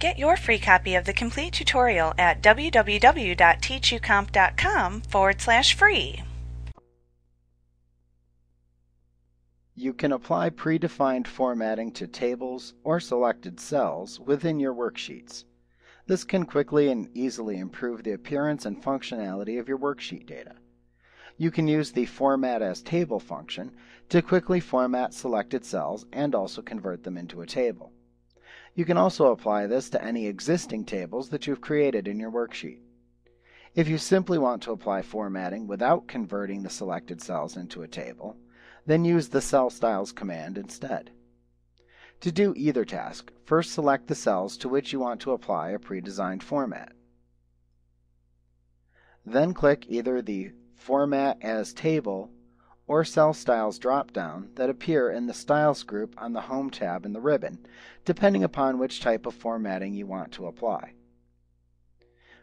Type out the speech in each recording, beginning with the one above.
Get your free copy of the complete tutorial at www.teachucomp.com forward slash free. You can apply predefined formatting to tables or selected cells within your worksheets. This can quickly and easily improve the appearance and functionality of your worksheet data. You can use the Format as Table function to quickly format selected cells and also convert them into a table. You can also apply this to any existing tables that you've created in your worksheet. If you simply want to apply formatting without converting the selected cells into a table, then use the Cell Styles command instead. To do either task, first select the cells to which you want to apply a pre-designed format. Then click either the Format as Table or Cell Styles dropdown that appear in the Styles group on the Home tab in the ribbon, depending upon which type of formatting you want to apply.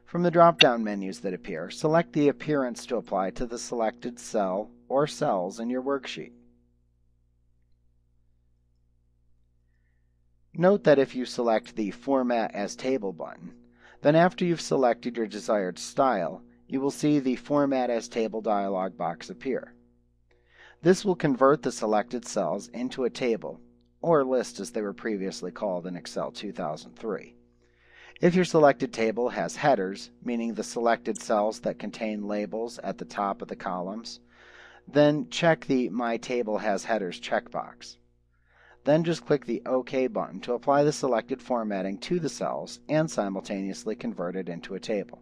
From the drop-down menus that appear, select the appearance to apply to the selected cell or cells in your worksheet. Note that if you select the Format as Table button, then after you've selected your desired style, you will see the Format as Table dialog box appear. This will convert the selected cells into a table, or list as they were previously called in Excel 2003. If your selected table has headers, meaning the selected cells that contain labels at the top of the columns, then check the My Table Has Headers checkbox. Then just click the OK button to apply the selected formatting to the cells and simultaneously convert it into a table.